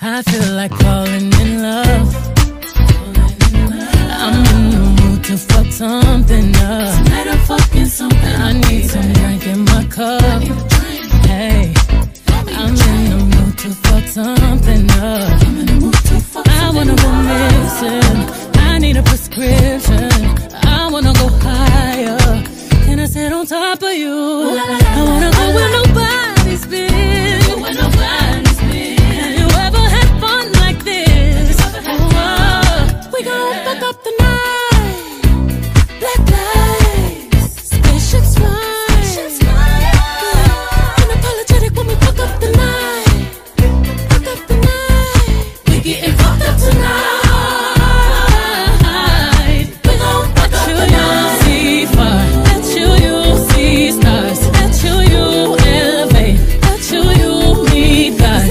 I feel like falling in love. I'm in the mood to fuck something up. Tonight I'm fucking something. I need some drink in my cup. Hey, I'm in the mood to fuck something up. I wanna go missing. I need a prescription. I wanna go higher. Can I sit on top of you?